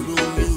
room.